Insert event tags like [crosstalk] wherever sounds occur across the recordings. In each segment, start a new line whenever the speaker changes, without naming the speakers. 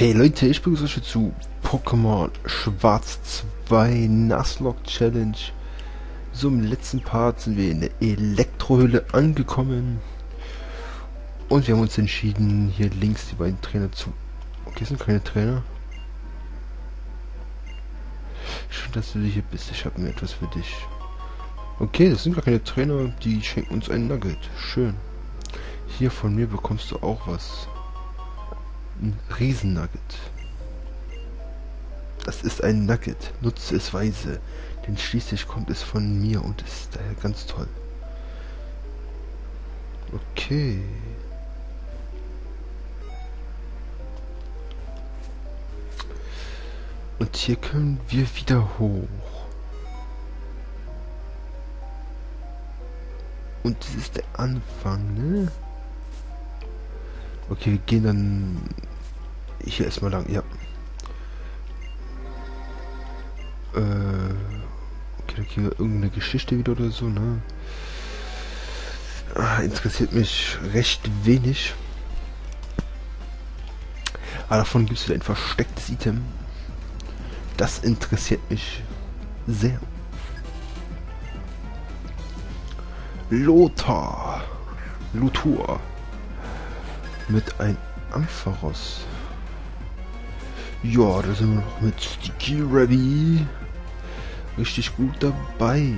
Hey Leute, ich begrüße euch zu Pokémon Schwarz 2 Nuzlocke Challenge. So im letzten Part sind wir in der Elektrohöhle angekommen. Und wir haben uns entschieden, hier links die beiden Trainer zu... Okay, sind keine Trainer. Schön, dass du hier bist. Ich habe mir etwas für dich. Okay, das sind gar keine Trainer, die schenken uns ein Nugget. Schön. Hier von mir bekommst du auch was. Ein Riesennugget. Das ist ein Nugget. Nutze es weise. Denn schließlich kommt es von mir und ist daher ganz toll. Okay. Und hier können wir wieder hoch. Und das ist der Anfang, ne? Okay, wir gehen dann hier erstmal lang, ja. Äh, okay, wir irgendeine Geschichte wieder oder so, ne? Ah, interessiert mich recht wenig. Aber davon gibt es ein verstecktes Item. Das interessiert mich sehr. Lothar. Luthor. Mit ein Ampharos. Ja, da sind wir noch mit Sticky Rabby. Richtig gut dabei.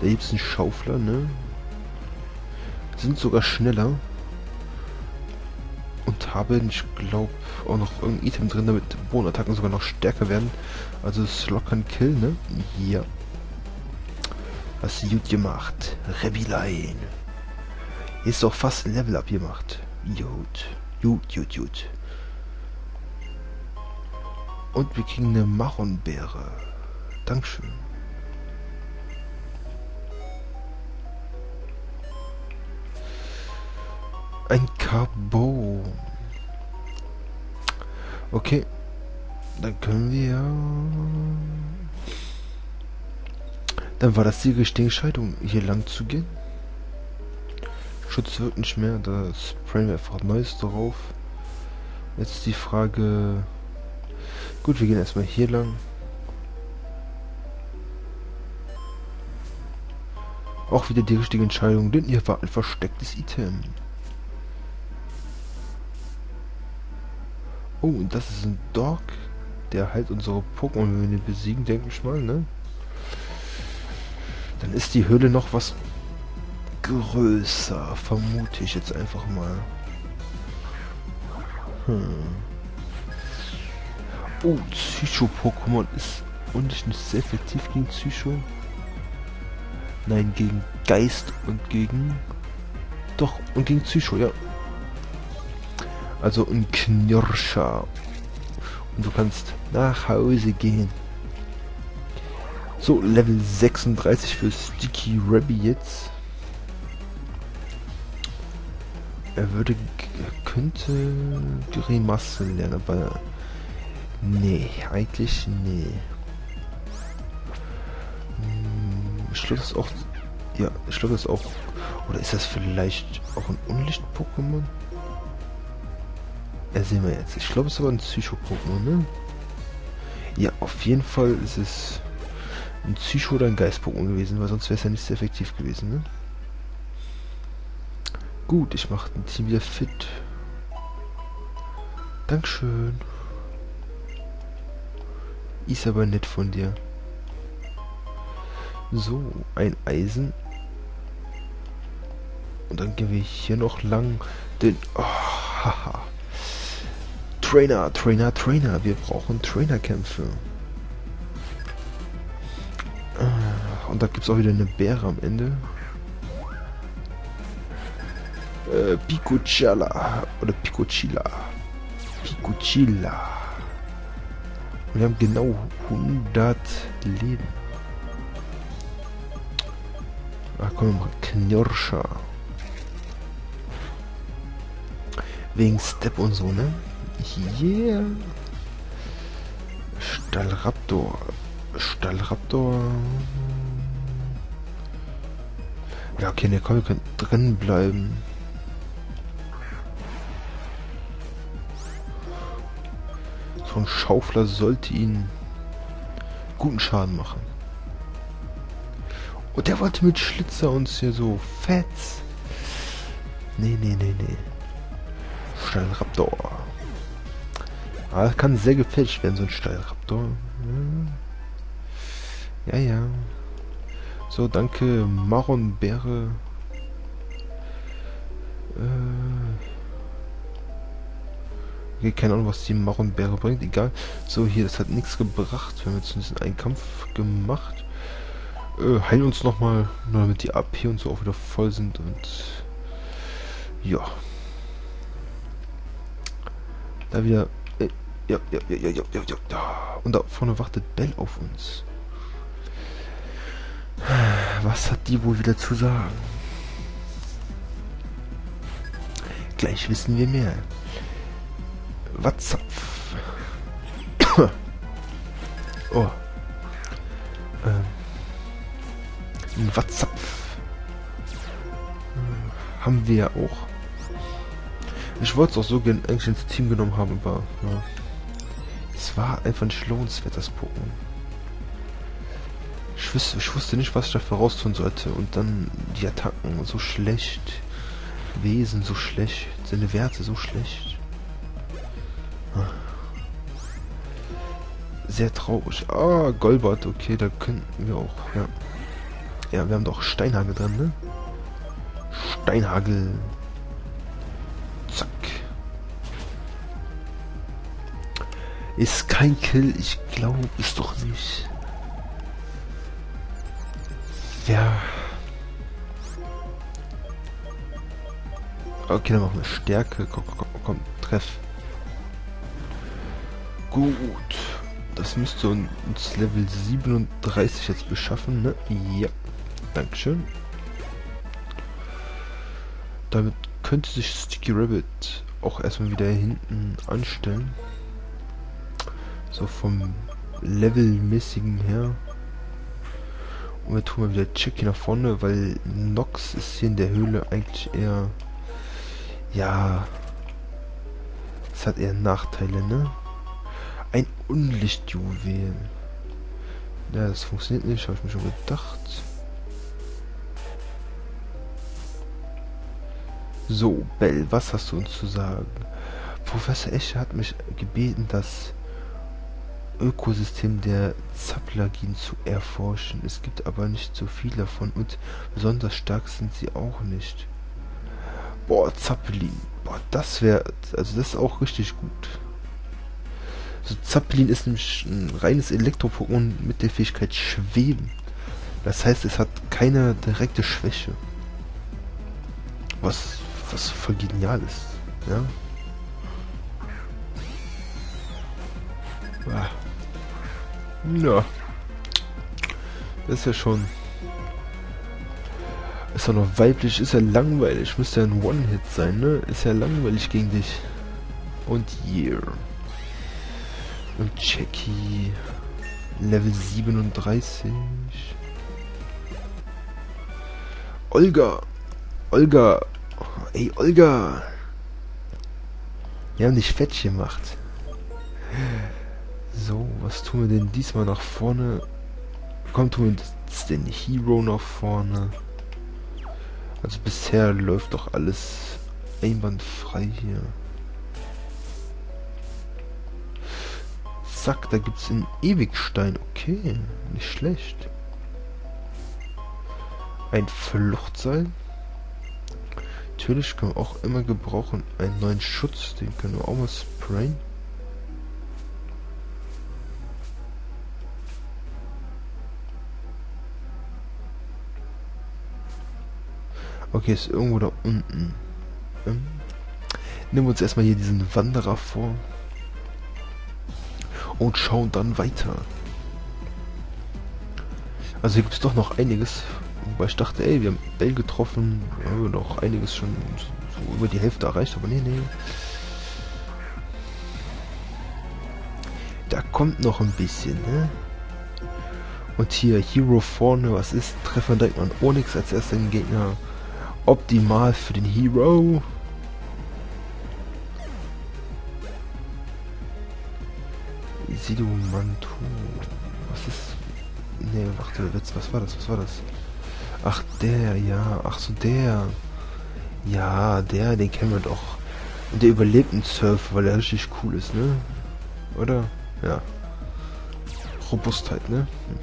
Da gibt es einen Schaufler, ne? Sind sogar schneller. Und haben, ich glaube, auch noch irgendein Item drin, damit Bohnenattacken sogar noch stärker werden. Also Slock kann Kill, ne? Ja. Hast du gut gemacht. Rebilein. Ist doch fast ein Level up gemacht. Gut. Gut, gut, gut. Und wir kriegen eine Maronbeere. Dankeschön. Ein Carbon. Okay. Dann können wir... Dann war das die richtige Entscheidung, hier lang zu gehen. Schutz wird nicht mehr, da sprayen wir einfach Neues drauf. Jetzt die Frage... Gut, wir gehen erstmal hier lang. Auch wieder die richtige Entscheidung, denn hier war ein verstecktes Item. Oh, und das ist ein Dog. Der heilt unsere Pokémon, wenn wir den besiegen, denke ich mal, ne? Dann ist die Höhle noch was größer, vermute ich jetzt einfach mal. Hm. Oh, Psycho-Pokémon ist und ich nicht sehr effektiv gegen Psycho. Nein, gegen Geist und gegen... Doch, und gegen Psycho, ja. Also ein Knirscher. Und du kannst nach Hause gehen. So, Level 36 für Sticky Rabby jetzt. Er würde, könnte Grimasse lernen, aber nee, eigentlich nee. Hm, ich glaube, das ist auch, ja, ich glaube, auch, oder ist das vielleicht auch ein Unlicht-Pokémon? Ja, sehen wir jetzt. Ich glaube, es ist aber ein Psycho-Pokémon, ne? Ja, auf jeden Fall ist es ein Psycho- oder ein Geist-Pokémon gewesen, weil sonst wäre es ja nicht sehr effektiv gewesen, ne? Gut, ich mache ein Team wieder fit. Dankeschön. Ist aber nett von dir. So, ein Eisen. Und dann gehen wir hier noch lang. Den. Oh, haha. Trainer, Trainer, Trainer. Wir brauchen Trainerkämpfe. Und da gibt es auch wieder eine Bäre am Ende. Äh, Picochilla. Oder Picocilla. Picocilla. Wir haben genau 100 Leben. Ach komm mal, Knirscher. Wegen Step und so, ne? Yeah. Stallraptor. Stallraptor. Ja, okay, ne, komm, wir können drin bleiben. Ein Schaufler sollte ihn guten Schaden machen. Und der wollte mit Schlitzer uns hier so fetz. Nee, nee, nee, nee. Steilraptor. Ah, kann sehr gefälscht werden, so ein Steilraptor. Ja, ja. So, danke, Maronbeere. Äh. Okay, keine Ahnung, was die Maronbeere bringt. Egal. So, hier, das hat nichts gebracht. Wir haben jetzt ein bisschen einen Kampf gemacht. Äh, heilen uns nochmal, nur damit die AP und so auch wieder voll sind und ja. Da wieder. Äh, ja, ja, ja, ja, ja, ja, ja. Und da vorne wartet Bell auf uns. Was hat die wohl wieder zu sagen? Gleich wissen wir mehr. Watzapf. [coughs] oh. Ähm. Ein Watzapf. Haben wir ja auch. Ich wollte es auch so gerne eigentlich ins Team genommen haben, aber ja. Es war einfach ein lohnenswert, das Pokémon. Ich, wüsste, ich wusste nicht, was ich dafür raustun sollte. Und dann die Attacken so schlecht. Wesen so schlecht. Seine Werte so schlecht. Sehr traurig. Ah, Golbert, okay, da könnten wir auch, ja. Ja, wir haben doch Steinhagel dran, ne? Steinhagel. Zack. Ist kein Kill, ich glaube es doch nicht. Ja. Okay, dann machen wir Stärke. Komm, komm, komm, treff. Gut. Das müsste uns Level 37 jetzt beschaffen, ne? Ja. Dankeschön. Damit könnte sich Sticky Rabbit auch erstmal wieder hinten anstellen. So vom Levelmäßigen her. Und wir tun mal wieder Chicky nach vorne, weil Nox ist hier in der Höhle eigentlich eher... Ja... Es hat eher Nachteile, ne? Ein Unlichtjuwel. Ja, das funktioniert nicht, habe ich mir schon gedacht. So, Bell, was hast du uns zu sagen? Professor Escher hat mich gebeten, das Ökosystem der Zaplagin zu erforschen. Es gibt aber nicht so viele davon und besonders stark sind sie auch nicht. Boah, Zappelin. Boah, das wäre, also das ist auch richtig gut. So, Zappelin ist nämlich ein reines Elektro-Pokémon mit der Fähigkeit Schweben. Das heißt, es hat keine direkte Schwäche. Was was voll genial ist. Ja. Ah. Ja. Das ist ja schon. Ist ja noch weiblich, ist ja langweilig. Müsste ja ein One-Hit sein, ne? Ist ja langweilig gegen dich. Und hier. Und Jackie. Level 37. Olga. Olga ey, Olga. Wir haben dich fett gemacht. So, was tun wir denn diesmal nach vorne? Komm, tun wir den Hero nach vorne. Also bisher läuft doch alles einwandfrei hier. Zack, da gibt's einen Ewigstein. Okay, nicht schlecht. Ein Fluchtseil. Natürlich können wir auch immer gebrauchen einen neuen Schutz, den können wir auch mal sprayen. Okay, ist irgendwo da unten. Ähm, nehmen wir uns erstmal hier diesen Wanderer vor. Und schauen dann weiter. Also hier gibt es doch noch einiges, Wobei ich dachte, ey, wir haben Bell getroffen, haben wir noch einiges schon so über die Hälfte erreicht, aber nee, nee. Da kommt noch ein bisschen, ne? Und hier Hero vorne, was ist? Treffer direkt mal Onyx als erster Gegner. Optimal für den Hero. Isidu Mantu. Was ist... Nee, warte, was war das? Was war das? Ach, der, ja. Ach so, der. Ja, der, den kennen wir doch. Und der überlebt einen Surfer, weil er richtig cool ist, ne? Oder? Ja. Robustheit, ne? Hm.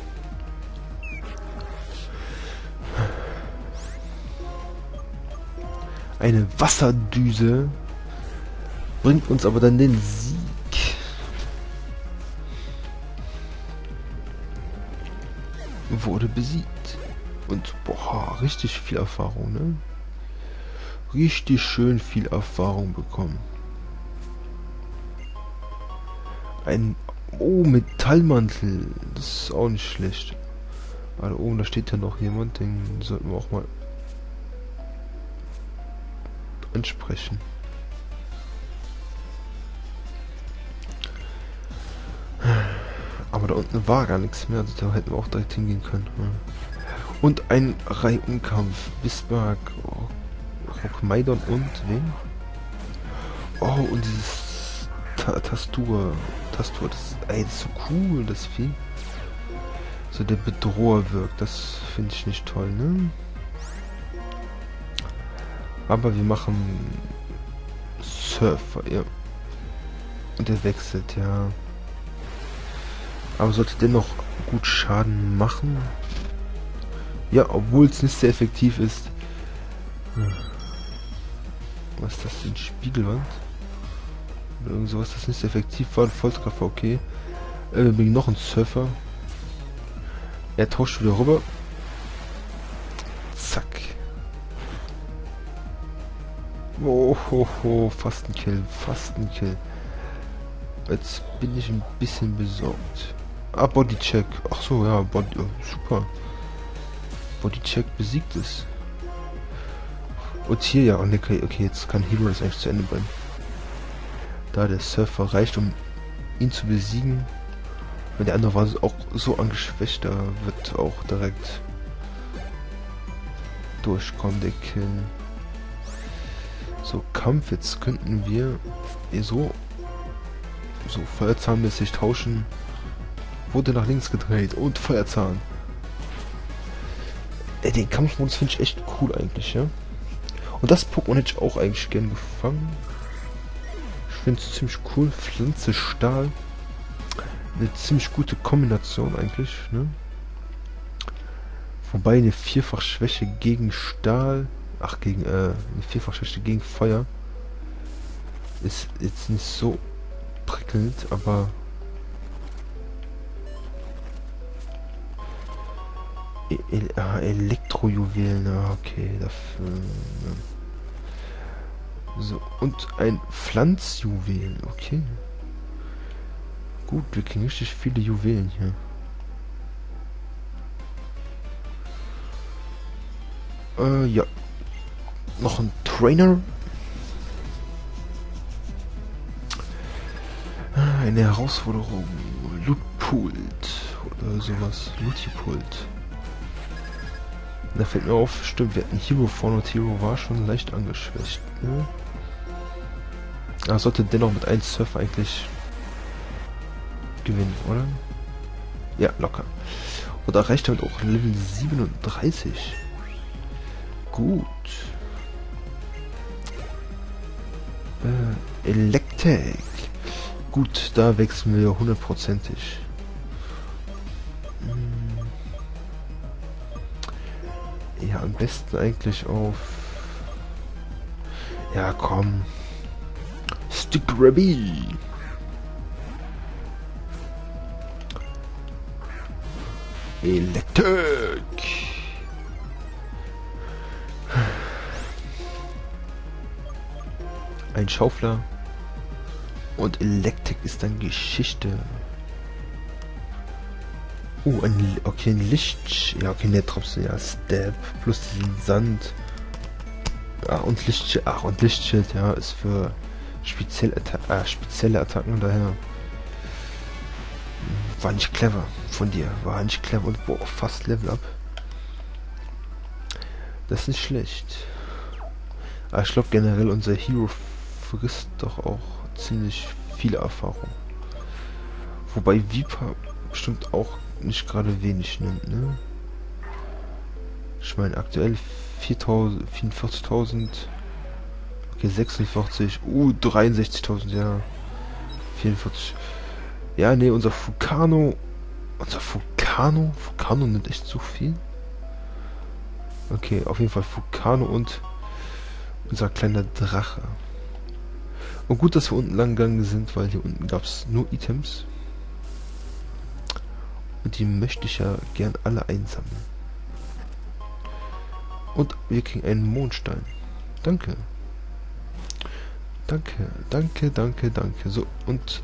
Eine Wasserdüse bringt uns aber dann den Sieg. Wurde besiegt. Und boah, richtig viel Erfahrung, ne? Richtig schön viel Erfahrung bekommen. Ein Oh, Metallmantel. Das ist auch nicht schlecht. Da oben, da steht ja noch jemand, den sollten wir auch mal ansprechen. Aber da unten war gar nichts mehr, also da hätten wir auch direkt hingehen können. Und ein Reihumkampf. Bismarck, oh, Maidon und wen? Oh, und dieses Ta Tastur. Tastur, das, ey, das ist so cool, das Vieh. So der Bedroher wirkt, das finde ich nicht toll, ne? Aber wir machen Surfer, ja. Und er wechselt, ja. Aber sollte dennoch gut Schaden machen. Ja, obwohl es nicht sehr effektiv ist. Was ist das denn? Spiegelwand? Oder irgend sowas, das nicht sehr effektiv war. Volltreffer, okay. Äh, wir bringen noch einen Surfer. Er tauscht wieder rüber. Zack. Oh, fast ein Kill, fast ein Kill. Jetzt bin ich ein bisschen besorgt. Ah, Bodycheck. Ach so, ja, Body, oh, super. Bodycheck besiegt es. Und hier, ja, okay, okay, jetzt kann Hero das eigentlich zu Ende bringen. Da der Surfer reicht, um ihn zu besiegen. Und der andere war auch so angeschwächt, da wird auch direkt durchkommen, der Kill. So, Kampf, jetzt könnten wir so so feuerzahnmäßig tauschen. Wurde nach links gedreht und Feuerzahn. Ey, den Kampfmodus finde ich echt cool eigentlich, ja. Und das Pokémon hätte ich auch eigentlich gern gefangen. Ich finde es ziemlich cool. Pflanze, Stahl. Eine ziemlich gute Kombination eigentlich, ne? Wobei eine Vierfach-Schwäche gegen Stahl, ach gegen, äh, eine Vierfach-Schwäche gegen Feuer ist jetzt nicht so prickelnd, aber E ah, Elektrojuwelen, okay, dafür. So, und ein Pflanzjuwel, okay. Gut, wir kriegen richtig viele Juwelen hier. Äh, ja. Noch ein Trainer. Eine Herausforderung. Lootpult. Oder sowas. Lootipult. Da fällt mir auf, stimmt, wir hatten Hero vorne und Hero war schon leicht angeschwächt. Ne? Er sollte dennoch mit 1 Surfer eigentlich gewinnen, oder? Ja, locker. Und erreicht damit auch Level 37. Gut. Äh, Electek. Gut, da wechseln wir hundertprozentig. Am besten eigentlich auf... Ja, komm. Stick Rabbi. Elektrik. Ein Schaufler. Und Elektrik ist dann Geschichte. Oh, ein, okay, ein Licht. Ja, okay, ne, Tropfen, ja, Step. Plus diesen Sand. Ah, und Lichtschild. Ach, und Lichtschild, ja, ist für speziell Atta äh, spezielle Attacken, daher. War nicht clever von dir. War nicht clever und boah, fast Level up. Das ist nicht schlecht. Aber ich glaube generell unser Hero frisst doch auch ziemlich viel Erfahrung. Wobei Viper bestimmt auch nicht gerade wenig nimmt, ne? Ich meine, aktuell 44.000. Okay, 46. Uh, 63.000, ja. 44. Ja, nee, unser Fukano. Unser Fukano? Fukano nimmt echt zu viel. Okay, auf jeden Fall Fukano und unser kleiner Drache. Und gut, dass wir unten lang gegangen sind, weil hier unten gab es nur Items. Und die möchte ich ja gern alle einsammeln. Und wir kriegen einen Mondstein. Danke. Danke, danke, danke, danke. So, und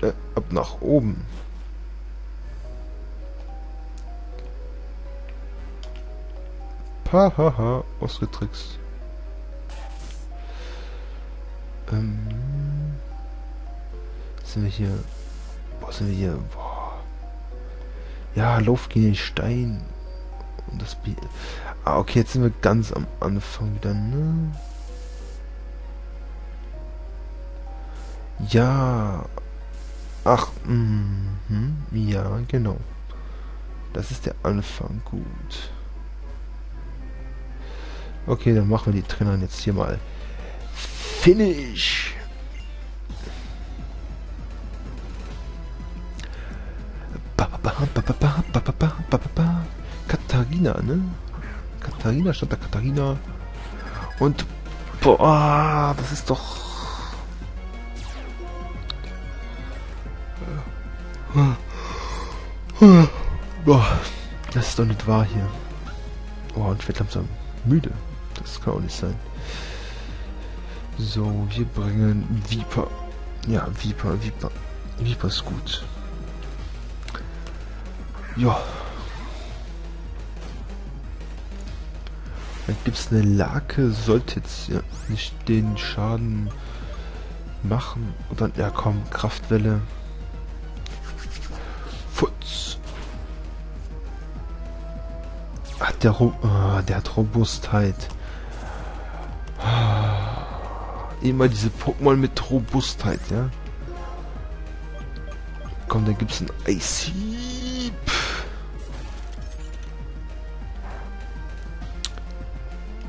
äh, ab nach oben. Pahaha, ausgetrickst. Ähm, sind wir hier? Wo sind wir hier? Boah. Ja, lauf gegen den Stein. Und das Bier. Ah, okay, jetzt sind wir ganz am Anfang wieder, ne? Ja. Ach, mhm. Ja, genau. Das ist der Anfang. Gut. Okay, dann machen wir die Trainer jetzt hier mal. Finish. Katharina, ne? Katharina statt der Katharina. Und boah, das ist doch Boah, das ist doch nicht wahr hier. Oh, und ich werde langsam müde. Das kann auch nicht sein. So, wir bringen Viper. Ja, Viper, Viper. Viper ist gut. Ja. Dann gibt es eine Lake, sollte jetzt ja nicht den Schaden machen. Und dann, ja komm, Kraftwelle. Futz. Hat der, oh, der hat Robustheit. Immer diese Pokémon mit Robustheit, ja. Komm, da gibt's ein Icy.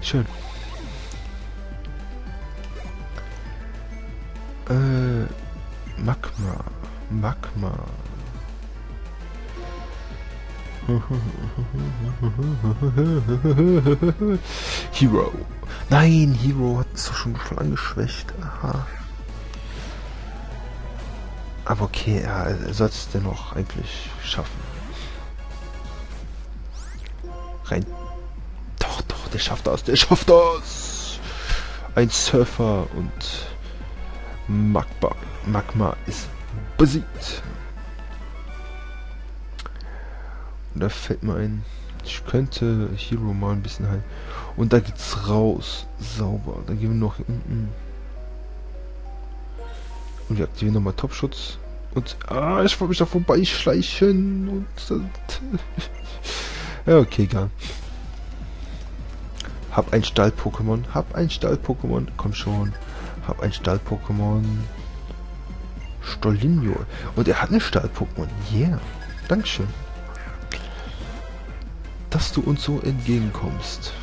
Schön. Äh, Magma. Magma. [laughs] Hero. Nein, Hero hat es doch schon geschlagen geschwächt. Aha. Aber okay, er sollte es dennoch eigentlich schaffen. Rein. Der schafft das, der schafft das. Ein Surfer und Magma, Magma ist besiegt. Und da fällt mir ein, ich könnte Hero mal ein bisschen halt. Und da geht's raus. Sauber. Dann gehen wir noch hier unten. Und wir aktivieren nochmal Topschutz. Und, ah, ich wollte mich da vorbeischleichen. Und, [laughs] ja, okay, egal. Hab ein Stall-Pokémon. Hab ein Stall-Pokémon. Komm schon. Hab ein Stall-Pokémon. Stolinio. Und er hat eine Stall-Pokémon. Yeah. Dankeschön dass du uns so entgegenkommst.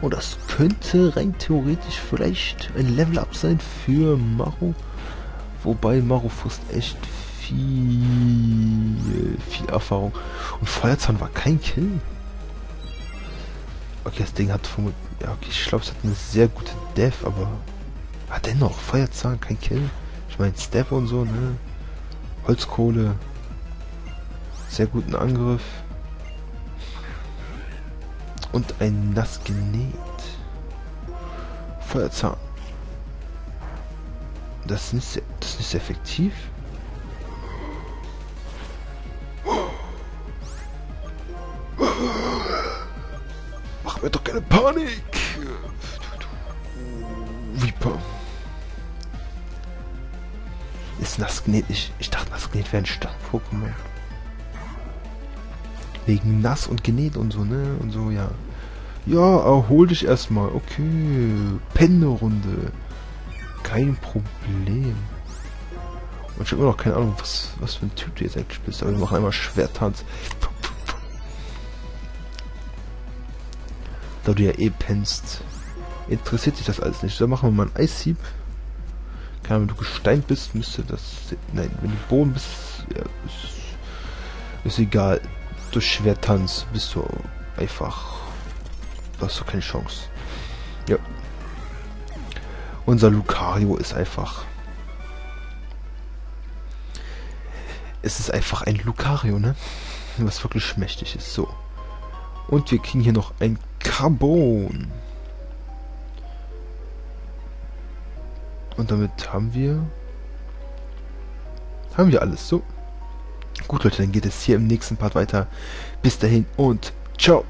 Und das könnte rein theoretisch vielleicht ein Level-Up sein für Maru. Wobei Maru frisst echt viel, viel Erfahrung. Und Feuerzahn war kein Kill. Okay, das Ding hat vermutlich... Ja, okay, ich glaube, es hat eine sehr gute Death, aber... Ah, dennoch, Feuerzahn, kein Kill. Ich meine, Step und so, ne? Holzkohle. Sehr guten Angriff und ein nass genäht. Feuerzahn. Das ist nicht sehr, das ist nicht sehr effektiv. Panik. Reaper. Ist nass genäht. Ich, ich dachte, nass genäht wäre ein Stark-Pokémon. Wegen nass und genäht und so, ne? Und so, ja. Ja, erhol dich erstmal. Okay. Pennerunde. Kein Problem. Und ich habe immer noch keine Ahnung, was, was für ein Typ du jetzt eigentlich bist. Aber wir machen einmal Schwertanz. Da du ja eh pennst. Interessiert dich das alles nicht. Da machen wir mal ein Eishieb. Keine Ahnung, wenn du Gestein bist, müsste das... Nein, wenn du Boden bist, ja, ist, ist egal. Durch Schwertanz bist du einfach... Da hast du keine Chance. Ja. Unser Lucario ist einfach... Es ist einfach ein Lucario, ne? Was wirklich mächtig ist. So. Und wir kriegen hier noch ein Carbon. Und damit haben wir... Haben wir alles. So. Gut, Leute, dann geht es hier im nächsten Part weiter. Bis dahin und ciao.